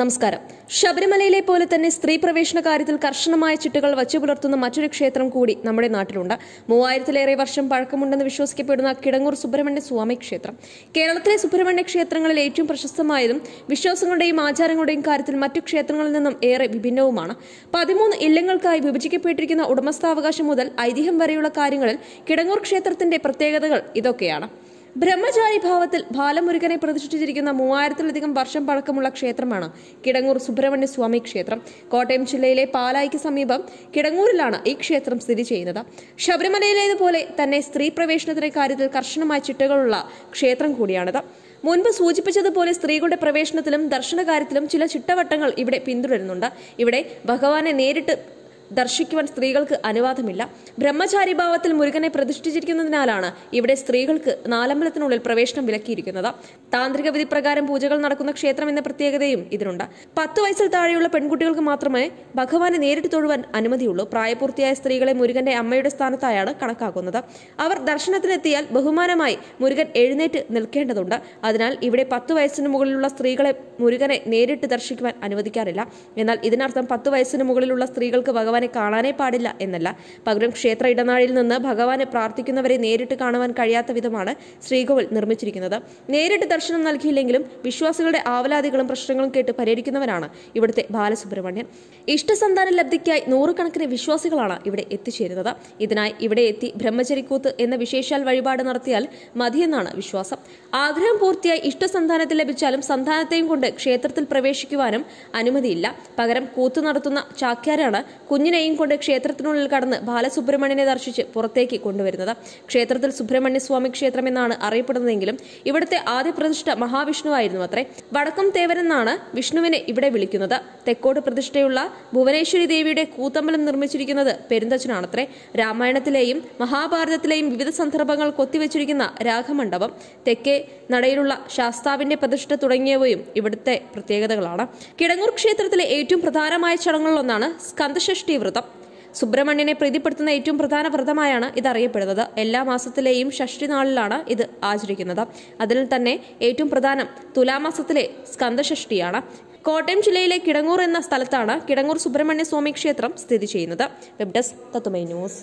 നമസ്കാരം. ശബരിമലയിലെ പോലെ തന്നെ സ്ത്രീ പ്രവേശന കാര്യത്തിൽ കർശനമായ ചിട്ടകൾ വച്ചുപുലർത്തുന്ന മറ്റൊരു ക്ഷേത്രം കൂടി നമ്മുടെ നാട്ടിലുണ്ട്. മൂവായിരത്തിലേറെ വർഷം പഴക്കമുണ്ടെന്ന് വിശ്വസിക്കപ്പെടുന്ന കിടങ്ങൂർ സുബ്രഹ്മണ്യ സ്വാമി ക്ഷേത്രം. കേരളത്തിലെ സുബ്രഹ്മണ്യ ക്ഷേത്രങ്ങളിൽ ഏറ്റവും പ്രശസ്തമായതും വിശ്വാസങ്ങളുടെയും ആചാരങ്ങളുടെയും കാര്യത്തിൽ മറ്റു ക്ഷേത്രങ്ങളിൽ നിന്നും ഏറെ വിഭിന്നവുമാണ്. പതിമൂന്ന് ഇല്ലങ്ങൾക്കായി വിഭജിക്കപ്പെട്ടിരിക്കുന്ന ഉടമസ്ഥാവകാശം മുതൽ ഐതിഹ്യം വരെയുള്ള കാര്യങ്ങളിൽ കിടങ്ങൂർ ക്ഷേത്രത്തിന്റെ പ്രത്യേകതകൾ ഇതൊക്കെയാണ്. ബ്രഹ്മചാരി ഭാവത്തിൽ ബാലമുരുകനെ പ്രതിഷ്ഠിച്ചിരിക്കുന്ന മൂവായിരത്തിലധികം വർഷം പഴക്കമുള്ള ക്ഷേത്രമാണ് കിടങ്ങൂർ സുബ്രഹ്മണ്യ സ്വാമി ക്ഷേത്രം. കോട്ടയം ജില്ലയിലെ പാലായിക്ക് സമീപം കിടങ്ങൂരിലാണ് ഈ ക്ഷേത്രം സ്ഥിതി ചെയ്യുന്നത്. ശബരിമലയിലേതുപോലെ തന്നെ സ്ത്രീ പ്രവേശനത്തിന്റെ കാര്യത്തിൽ കർശനമായ ചിട്ടകളുള്ള ക്ഷേത്രം കൂടിയാണിത്. മുൻപ് സൂചിപ്പിച്ചതുപോലെ സ്ത്രീകളുടെ പ്രവേശനത്തിലും ദർശനകാര്യത്തിലും ചില ചിട്ടവട്ടങ്ങൾ ഇവിടെ പിന്തുടരുന്നുണ്ട്. ഇവിടെ ഭഗവാനെ നേരിട്ട് ദർശിക്കുവാൻ സ്ത്രീകൾക്ക് അനുവാദമില്ല. ബ്രഹ്മചാരി ഭാവത്തിൽ മുരുകനെ പ്രതിഷ്ഠിച്ചിരിക്കുന്നതിനാലാണ് ഇവിടെ സ്ത്രീകൾക്ക് നാലമ്പലത്തിനുള്ളിൽ പ്രവേശനം വിലക്കിയിരിക്കുന്നത്. താന്ത്രിക വിധി പ്രകാരം പൂജകൾ നടക്കുന്ന ക്ഷേത്രം എന്ന പ്രത്യേകതയും ഇതിനുണ്ട്. പത്ത് വയസ്സിൽ താഴെയുള്ള പെൺകുട്ടികൾക്ക് മാത്രമേ ഭഗവാനെ നേരിട്ട് തൊഴുവാൻ അനുമതിയുള്ളൂ. പ്രായപൂർത്തിയായ സ്ത്രീകളെ മുരുകന്റെ അമ്മയുടെ സ്ഥാനത്തായാണ് കണക്കാക്കുന്നത്. അവർ ദർശനത്തിനെത്തിയാൽ ബഹുമാനമായി മുരുകൻ എഴുന്നേറ്റ് നിൽക്കേണ്ടതുണ്ട്. അതിനാൽ ഇവിടെ പത്ത് വയസ്സിന് മുകളിലുള്ള സ്ത്രീകളെ മുരുകനെ നേരിട്ട് ദർശിക്കുവാൻ അനുവദിക്കാറില്ല. എന്നാൽ ഇതിനർത്ഥം പത്ത് വയസ്സിന് മുകളിലുള്ള സ്ത്രീകൾക്ക് ഭഗവാനെ കാണാനേ പാടില്ല എന്നല്ല. പകരം ക്ഷേത്ര ഇടനാഴിയിൽ നിന്ന് ഭഗവാനെ പ്രാർത്ഥിക്കുന്നവരെ നേരിട്ട് കാണുവാൻ കഴിയാത്ത വിധമാണ് ശ്രീകോവിൽ നിർമ്മിച്ചിരിക്കുന്നത്. നേരിട്ട് ദർശനം നൽകിയില്ലെങ്കിലും വിശ്വാസികളുടെ ആവലാതികളും പ്രശ്നങ്ങളും കേട്ട് പരിഹരിക്കുന്നവരാണ് ഇവിടുത്തെ ബാലസുബ്രഹ്മണ്യൻ. ഇഷ്ടസന്താന ലബ്ധിക്കായി നൂറുകണക്കിന് വിശ്വാസികളാണ് ഇവിടെ എത്തിച്ചേരുന്നത്. ഇതിനായി ഇവിടെ എത്തി ബ്രഹ്മചരിക്കൂത്ത് എന്ന വിശേഷാൽ വഴിപാട് നടത്തിയാൽ മതിയെന്നാണ് വിശ്വാസം. ആഗ്രഹം പൂർത്തിയായി ഇഷ്ടസന്താനത്തിൽ ലഭിച്ചാലും സന്താനത്തെയും കൊണ്ട് ക്ഷേത്രത്തിൽ പ്രവേശിക്കുവാനും അനുമതിയില്ല. പകരം കൂത്ത് നടത്തുന്ന ചാക്യാരാണ് കുഞ്ഞിനെയും കൊണ്ട് ക്ഷേത്രത്തിനുള്ളിൽ കടന്ന് ബാലസുബ്രഹ്മണ്യനെ ദർശിച്ച് പുറത്തേക്ക് കൊണ്ടുവരുന്നത്. ക്ഷേത്രത്തിൽ സുബ്രഹ്മണ്യസ്വാമി ക്ഷേത്രം എന്നാണ് അറിയപ്പെടുന്നതെങ്കിലും ഇവിടുത്തെ ആദ്യ പ്രതിഷ്ഠ മഹാവിഷ്ണുവായിരുന്നു അത്രേ. വടക്കം തേവരെന്നാണ് വിഷ്ണുവിനെ ഇവിടെ വിളിക്കുന്നത്. തെക്കോട് പ്രതിഷ്ഠയുള്ള ഭുവനേശ്വരി ദേവിയുടെ കൂത്തമ്പലം നിർമ്മിച്ചിരിക്കുന്നത് പെരുന്തച്ചനാണത്രേ രാമായണത്തിലെയും മഹാഭാരതത്തിലെയും വിവിധ സന്ദർഭങ്ങൾ കൊത്തിവെച്ചിരിക്കുന്ന രാഘമണ്ഡപം തെക്കേ നടയിലുള്ള ശാസ്താവിന്റെ പ്രതിഷ്ഠ തുടങ്ങിയവയും ഇവിടുത്തെ പ്രത്യേകതകളാണ്. കിടങ്ങൂർ ക്ഷേത്രത്തിലെ ഏറ്റവും പ്രധാനമായ ചടങ്ങുകളിലൊന്നാണ് സ്കന്ദഷഷ്ടി വ്രതം സുബ്രഹ്മണ്യനെ പ്രീതിപ്പെടുത്തുന്ന ഏറ്റവും പ്രധാന വ്രതമായാണ് ഇത് അറിയപ്പെടുന്നത് എല്ലാ മാസത്തിലെയും ഷഷ്ടി നാളിലാണ് ഇത് ആചരിക്കുന്നത്. അതിൽ തന്നെ ഏറ്റവും പ്രധാനം തുലാമാസത്തിലെ സ്കന്ദഷഷ്ടിയാണ്. കോട്ടയം ജില്ലയിലെ കിടങ്ങൂർ എന്ന സ്ഥലത്താണ് കിടങ്ങൂർ സുബ്രഹ്മണ്യ സ്വാമി ക്ഷേത്രം സ്ഥിതി ചെയ്യുന്നത്. വെബ് ഡെസ്ക് തത്തുമൈ ന്യൂസ്.